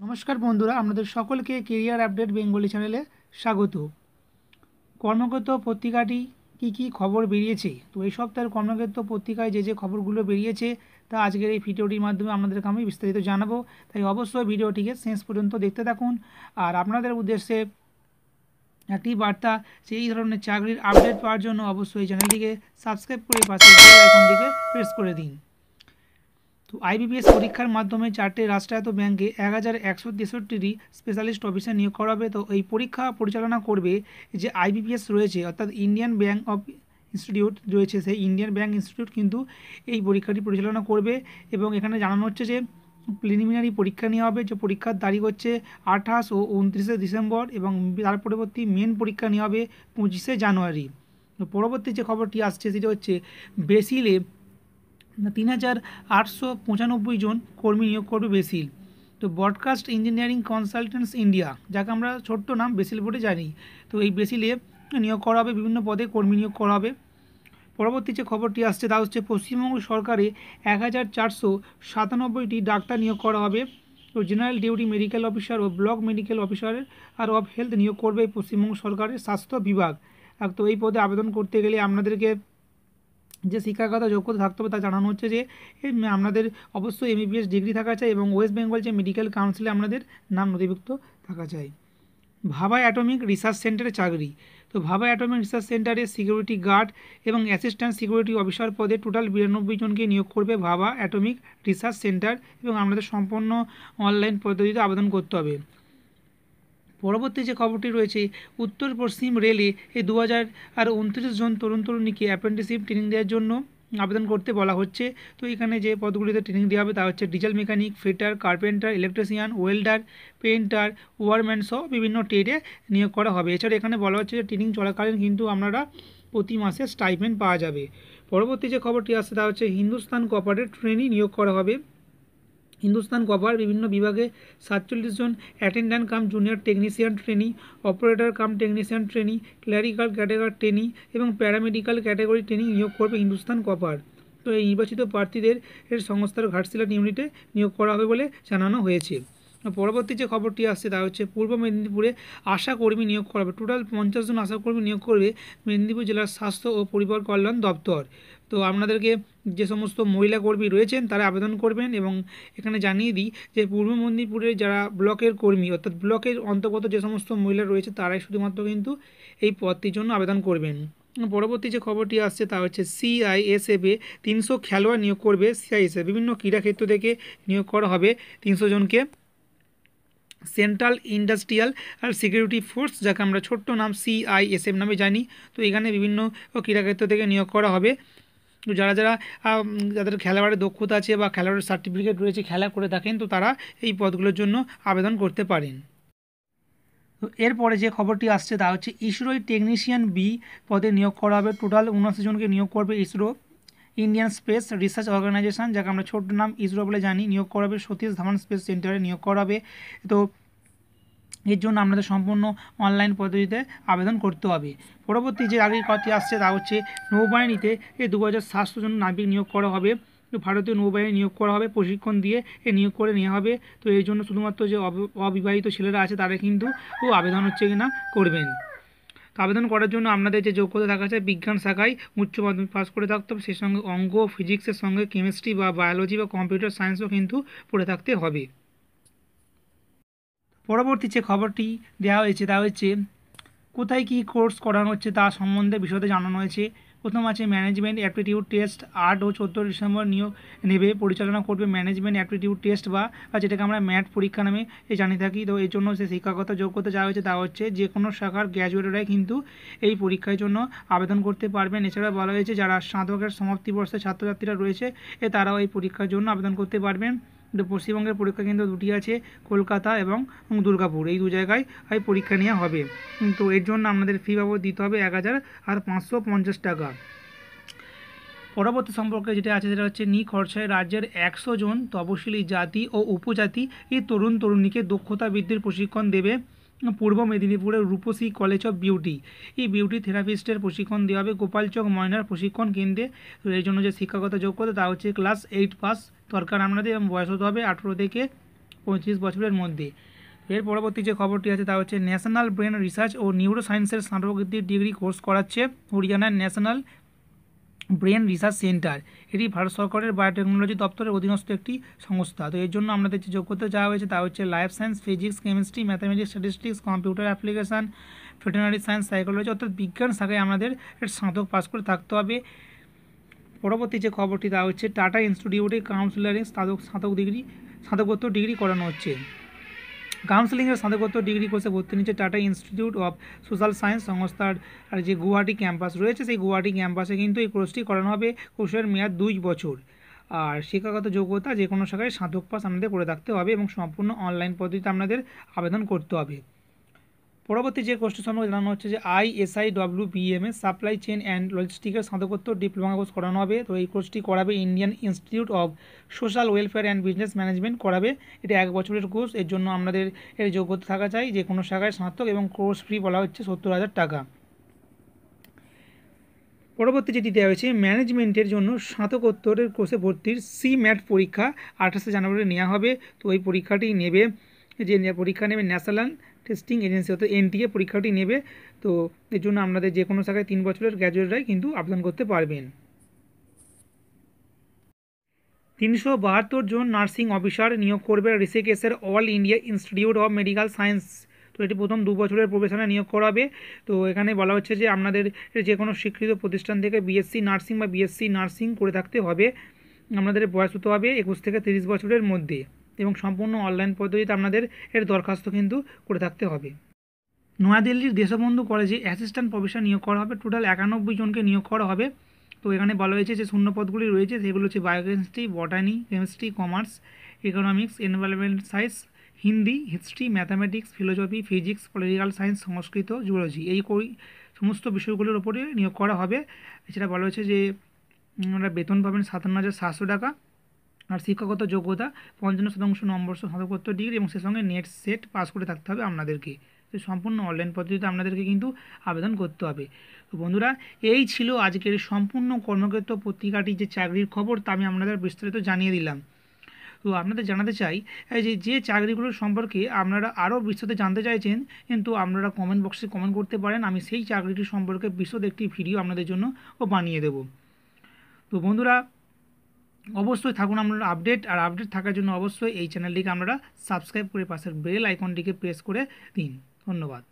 নমস্কার বন্ধুরা, আপনাদের সকলকে কেরিয়ার আপডেট বেঙ্গলি চ্যানেলে স্বাগত। কর্মক্ষেত্র পত্রিকাটি কি কি খবর বেরিয়েছে? তো এই সপ্তাহের কর্মক্ষেত্র পত্রিকায় যে যে খবরগুলো বেরিয়েছে, তা আজকের এই ভিডিওটির মাধ্যমে আপনাদেরকে আমি বিস্তারিত জানাব। তাই অবশ্যই ভিডিওটিকে শেষ পর্যন্ত দেখতে থাকুন। আর আপনাদের উদ্দেশ্যে একটি বার্তা, যে এই ধরনের চাকরির আপডেট পাওয়ার জন্য অবশ্যই চ্যানেলটিকে সাবস্ক্রাইব করে পাশে আইকনটিকে প্রেস করে দিন। তো আইবিপিএস পরীক্ষার মাধ্যমে চারটে রাষ্ট্রায়ত্ত ব্যাংকে এক হাজার একশো তেষট্টিটি স্পেশালিস্ট অফিসার নিয়োগ করা হবে তো এই পরীক্ষা পরিচালনা করবে যে আইবিপিএস রয়েছে, অর্থাৎ ইন্ডিয়ান ব্যাংক অফ ইনস্টিটিউট রয়েছে। সেই ইন্ডিয়ান ব্যাংক ইনস্টিটিউট কিন্তু এই পরীক্ষাটি পরিচালনা করবে এবং এখানে জানানো হচ্ছে যে প্রিলিমিনারি পরীক্ষা নেওয়া হবে। যে পরীক্ষার তারিখ হচ্ছে আঠাশ ও উনত্রিশে ডিসেম্বর এবং তার পরবর্তী মেন পরীক্ষা নেওয়া হবে পঁচিশে জানুয়ারি। পরবর্তী যে খবরটি আসছে, সেটি হচ্ছে বেসিলে তিন হাজার আটশো পঁচানব্বই জন কর্মী নিয়োগ করবে বেসিল। তো ব্রডকাস্ট ইঞ্জিনিয়ারিং কনসালটেন্টস ইন্ডিয়া যাকে আমরা ছোট্ট নাম বেসিল বলে জানি, তো এই বেসিলে নিয়োগ করা হবে বিভিন্ন পদে কর্মী নিয়োগ করা হবে পরবর্তী যে খবরটি আসছে তা হচ্ছে পশ্চিমবঙ্গ সরকারে এক হাজার চারশো সাতানব্বইটি ডাক্তার নিয়োগ করা হবে। তো জেনারেল ডিউটি মেডিকেল অফিসার ও ব্লক মেডিকেল অফিসারের আর অফ হেলথ নিয়োগ করবে পশ্চিমবঙ্গ সরকারের স্বাস্থ্য বিভাগ। তো এই পদে আবেদন করতে গেলে আপনাদেরকে যে শিক্ষাগত যোগ্যতা থাকতে হবে তা জানানো হচ্ছে যে আপনাদের অবশ্যই এমবিবিএস ডিগ্রি থাকা চাই এবং ওয়েস্ট বেঙ্গল যে মেডিকেল কাউন্সিলে আপনাদের নাম নথিভুক্ত থাকা চাই। ভাবা অ্যাটমিক রিসার্চ সেন্টারে চাকরি। তো ভাবা অ্যাটমিক রিসার্চ সেন্টারে সিকিউরিটি গার্ড এবং অ্যাসিস্ট্যান্ট সিকিউরিটি অফিসার পদে টোটাল বিরানব্বই জনকে নিয়োগ করবে ভাবা অ্যাটমিক রিসার্চ সেন্টার এবং আপনাদের সম্পূর্ণ অনলাইন পদ্ধতিতে আবেদন করতে হবে। পরবর্তী যে খবরটি রয়েছে, উত্তর পশ্চিম রেলে এই দু হাজার আর উনত্রিশ জন তরুণ তরুণীকে অ্যাপ্রেন্টিসশিপ ট্রেনিং দেওয়ার জন্য আবেদন করতে বলা হচ্ছে। তো এখানে যে পদগুলিতে ট্রেনিং দেওয়া হবে তা হচ্ছে diesel mechanic fitter carpenter electrician welder painter wireman সহ বিভিন্ন ট্রেডে নিয়োগ করা হবে। এছাড়া এখানে বলা হচ্ছে যে ট্রেনিং চলাকালীন কিন্তু আপনারা প্রতি মাসে স্টাইপেন্ড পাওয়া যাবে। পরবর্তী যে খবরটি আসছে তা হচ্ছে হিন্দুস্তান কপারেট ট্রেনই নিয়োগ করা হবে। হিন্দুস্তান কভার বিভিন্ন বিভাগে সাতচল্লিশ জন attendant cum junior technician trainee, operator cum technician trainee, clerical category trainee এবং প্যারামেডিক্যাল ক্যাটাগরি ট্রেনিং নিয়োগ করবে হিন্দুস্তান কপার তো এই নির্বাচিত প্রার্থীদের এর সংস্থার ঘাটশিলাট ইউনিটে নিয়োগ করা হবে বলে জানানো হয়েছে। পরবর্তী যে খবরটি আসছে তা হচ্ছে পূর্ব মেদিনীপুরে আশা কর্মী নিয়োগ করা হবে। টোটাল পঞ্চাশ জন আশা কর্মী নিয়োগ করবে মেদিনীপুর জেলার স্বাস্থ্য ও পরিবার কল্যাণ দপ্তর। তো আপনাদেরকে যে সমস্ত মহিলা কর্মী রয়েছেন তারা আবেদন করবেন এবং এখানে জানিয়ে দিই যে পূর্ব মেদিনীপুরের যারা ব্লকের কর্মী, অর্থাৎ ব্লকের অন্তর্গত যে সমস্ত মহিলা রয়েছে তারাই শুধুমাত্র কিন্তু এই পদটির জন্য আবেদন করবেন। পরবর্তী যে খবরটি আসছে তা হচ্ছে সিআইএসএফে তিনশো খেলোয়াড় নিয়োগ করবে সিআইএসএফ বিভিন্ন ক্রীড়াক্ষেত্র থেকে নিয়োগ করা হবে তিনশো জনকে। সেন্ট্রাল ইন্ডাস্ট্রিয়াল আর সিকিউরিটি ফোর্স যাকে আমরা ছোট্ট নাম সিআইএসএফ নামে জানি, তো এখানে বিভিন্ন ক্রীড়াক্ষেত্র থেকে নিয়োগ করা হবে। তো যারা যারা যাদের খেলোয়াড়ের দক্ষতা আছে বা খেলোয়াড়ের সার্টিফিকেট রয়েছে, খেলা করে থাকেন, তো তারা এই পদগুলোর জন্য আবেদন করতে পারেন। তো এরপরে যে খবরটি আসছে তা হচ্ছে ইসরোই টেকনিশিয়ান বি পদে নিয়োগ করা হবে। টোটাল উনআশি জনকে নিয়োগ করবে ISRO Indian space research organisation যাকে আমরা ছোট্ট নাম ইসরো বলে জানি। নিয়োগ করাবে সতীশ ধাওয়ান স্পেস সেন্টারে নিয়োগ করাবে তো এর জন্য আপনাদের সম্পূর্ণ অনলাইন পদ্ধতিতে আবেদন করতে হবে। পরবর্তী যে আগের কথাটি আসছে তা হচ্ছে নৌবাহিনীতে এই দু হাজার সাতশো জন নাবিক নিয়োগ করা হবে। ভারতীয় নৌবাহিনী নিয়োগ করা হবে, প্রশিক্ষণ দিয়ে এ নিয়োগ করে নেওয়া হবে। তো এই জন্য শুধুমাত্র যে অবিবাহিত ছেলেরা আছে তারা কিন্তু ও আবেদন হচ্ছে কিনা করবেন। তো আবেদন করার জন্য আপনাদের যে যোগ্যতা থাকা আছে বিজ্ঞান শাখায় উচ্চ মাধ্যমিক পাস করে থাকতে হবে। সেই সঙ্গে অঙ্ক ফিজিক্সের সঙ্গে কেমিস্ট্রি বা বায়োলজি বা কম্পিউটার সায়েন্সও কিন্তু পড়ে থাকতে হবে। পরবর্তী যে খবরটি দেওয়া হয়েছে তা হচ্ছে, কোথায় কী কোর্স করানো হচ্ছে তা সম্বন্ধে বিশদে জানানো হয়েছে। প্রথম আছে, ম্যানেজমেন্ট অ্যাপটিটিউড টেস্ট আট ও চোদ্দ ডিসেম্বর নিয়োগ নেবে, পরিচালনা করবে ম্যানেজমেন্ট অ্যাপটিটিউড টেস্ট বা যেটাকে আমরা ম্যাট পরীক্ষা নামে জানি থাকি। তো এর জন্য সে শিক্ষাগত যোগ্যতা যা হয়েছে তা হচ্ছে যে কোনো শাখার গ্র্যাজুয়েটরাই কিন্তু এই পরীক্ষার জন্য আবেদন করতে পারবেন। এছাড়া বলা হয়েছে, যারা স্নাতকের সমাপ্তি বর্ষের ছাত্রছাত্রীরা রয়েছে, এ তারাও এই পরীক্ষার জন্য আবেদন করতে পারবেন। পশ্চিমবঙ্গের পরীক্ষা কেন্দ্র দুটি আছে, কলকাতা এবং দুর্গাপুর। এই দু জায়গায় পরীক্ষা নেওয়া হবে। তো এর জন্য আপনাদের ফি বাবদ দিতে হবে এক হাজার আর পাঁচশো পঞ্চাশ টাকা। পরবর্তী সম্পর্কে যেটা আছে সেটা হচ্ছে, নি খরচায় রাজ্যের একশো জন তপশিলি জাতি ও উপজাতি এই তরুণ তরুণীকে দক্ষতা বৃদ্ধির প্রশিক্ষণ দেবে। পূর্ব মেদিনীপুরের রূপসী কলেজ অফ বিউটি। এই বিউটি থেরাপিস্টের প্রশিক্ষণ দেওয়া হবে গোপালচক ময়নার প্রশিক্ষণ কেন্দ্রে। এর জন্য যে শিক্ষাগত যোগ্যতা, তা হচ্ছে ক্লাস এইট পাস। দরকার আপনাদের এবং বয়স হতে হবে আঠেরো থেকে পঁয়ত্রিশ বছরের মধ্যে। এর পরবর্তী যে খবরটি আছে, তা হচ্ছে ন্যাশনাল ব্রেন রিসার্চ ও নিউরো সায়েন্সের স্নাতকোত্তর ডিগ্রি কোর্স করাচ্ছে হরিয়ানার ন্যাশনাল ব্রেন রিসার্চ সেন্টার। এটি ভারত সরকারের বায়োটেকনোলজি দপ্তরের অধীনস্থ একটি সংস্থা। তো এর জন্য আমাদের যে যোগ্যতা যাওয়া হয়েছে তা হচ্ছে life science, physics, chemistry, mathematics, statistics, computer application, veterinary science, psychology অর্থাৎ বিজ্ঞান শাখায় আমাদের স্নাতক পাস করে থাকতে হবে। পরবর্তী যে খবরটি তা হচ্ছে টাটা ইনস্টিটিউটে কাউন্সিলারিং স্নাতক স্নাতক ডিগ্রি, স্নাতকোত্তর ডিগ্রি করানো হচ্ছে। কাউন্সিলিংয়ের স্নাতকোত্তর ডিগ্রি কোর্সে ভর্তি নিচ্ছে Tata institute of social science সংস্থার আর যে গুয়াহাটি ক্যাম্পাস রয়েছে, সেই গুয়াহাটি ক্যাম্পাসে কিন্তু এই কোর্সটি করানো হবে কোর্সের মেয়াদ দুই বছর। আর শিক্ষাগত যোগ্যতা যে কোনো শাখায় স্নাতক পাস আপনাদের করে থাকতে হবে এবং সম্পূর্ণ অনলাইন পদ্ধতিতে আপনাদের আবেদন করতে হবে। পরবর্তী যে কোর্সটি সম্পর্কে জানানো হচ্ছে যে ISI W BMS supply chain and লজিস্টিকের স্নাতকোত্তর ডিপ্লোমা কোর্স করানো হবে। তো এই কোর্সটি করাবে Indian institute of social welfare and business management করাবে। এটা এক বছরের কোর্স, এর জন্য আমাদের এর যোগ্যতা থাকা চাই। যে কোনো শাখায় স্নাতক এবং কোর্স ফি বলা হচ্ছে সত্তর হাজার টাকা। পরবর্তী যেটি দেওয়া হয়েছে, ম্যানেজমেন্টের জন্য স্নাতকোত্তরের কোর্সে ভর্তির সি ম্যাট পরীক্ষা আঠাশে জানুয়ারি নেওয়া হবে। তো এই পরীক্ষাটি নেবে, যে পরীক্ষা নেবে ন্যাশনাল টেস্টিং এজেন্সি অর্থাৎ এনটিএ পরীক্ষাটি নেবে। তো এর জন্য আপনাদের যে কোনো শাখায় তিন বছরের গ্র্যাজুয়েটরাই কিন্তু আবেদন করতে পারবেন। তিনশো বাহাত্তর জন নার্সিং অফিসার নিয়োগ করবে ঋষিকেশের all India institute of medical science. তো এটি প্রথম দু বছরের প্রবেশনে নিয়োগ করাবে। তো এখানে বলা হচ্ছে যে আপনাদের যে কোনো স্বীকৃত প্রতিষ্ঠান থেকে বিএসসি নার্সিং বা বিএসসি নার্সিং করে থাকতে হবে। আপনাদের বয়স হতে হবে একুশ থেকে তিরিশ বছরের মধ্যে। এবং সম্পূর্ণ অনলাইন পদ্ধতিতে আপনাদের এর দরখাস্ত কিন্তু করে থাকতে হবে। নয়াদিল্লির দেশবন্ধু কলেজে অ্যাসিস্ট্যান্ট প্রফেসর নিয়োগ করা হবে। টোটাল একানব্বই জনকে নিয়োগ করা হবে। তো এখানে বলা হয়েছে যে শূন্য পদগুলি রয়েছে, সেগুলো হচ্ছে biochemistry botany chemistry commerce economics environment science Hindi history mathematics philosophy physics political science Sanskrit zoology এই সমস্ত বিষয়গুলোর ওপরে নিয়োগ করা হবে। এছাড়া বলা হয়েছে যে আপনারা বেতন পাবেন সাতান্ন হাজার সাতশো টাকা। আর শিক্ষাগত যোগ্যতা পঞ্চান্ন শতাংশ নম্বর স্নাতকোত্তর ডিগ্রি এবং সে সঙ্গে নেট সেট পাস করে থাকতে হবে আপনাদেরকে। তো সম্পূর্ণ অনলাইন পদ্ধতিতে আপনাদেরকে কিন্তু আবেদন করতে হবে। তো বন্ধুরা, এই ছিল আজকের সম্পূর্ণ কর্মক্ষেত্র পত্রিকাটি যে চাকরির খবর, তা আমি আপনাদের বিস্তারিত জানিয়ে দিলাম। তো আপনাদের জানাতে চাই যে যে চাকরিগুলোর সম্পর্কে আপনারা আরও বিশদে জানতে চাইছেন, কিন্তু আপনারা কমেন্ট বক্সে কমেন্ট করতে পারেন, আমি সেই চাকরিটি সম্পর্কে বিশদ একটি ভিডিও আপনাদের জন্য ও বানিয়ে দেব। তো বন্ধুরা অবশ্যই থাকুন আপনারা আপডেট আর আপডেট থাকার জন্য অবশ্যই এই চ্যানেলটিকে আপনারা সাবস্ক্রাইব করে পাশের বেল আইকনটিকে প্রেস করে দিন। ধন্যবাদ।